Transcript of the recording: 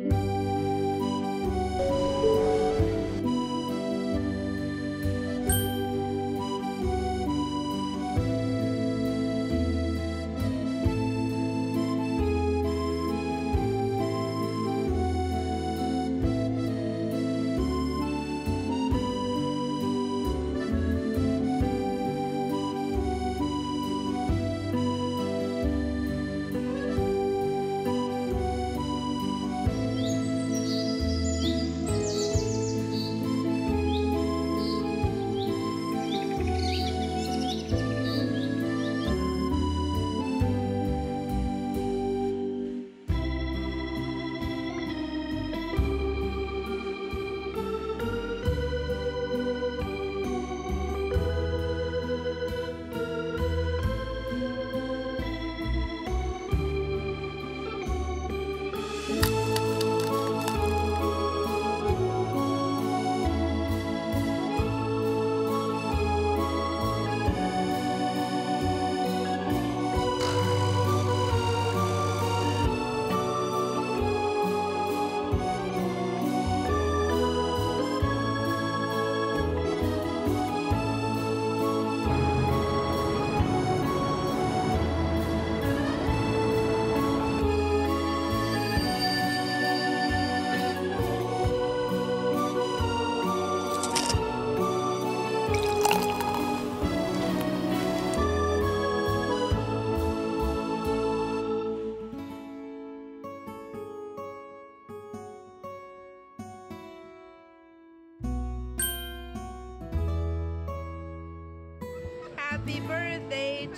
Birthday to you. Happy birthday.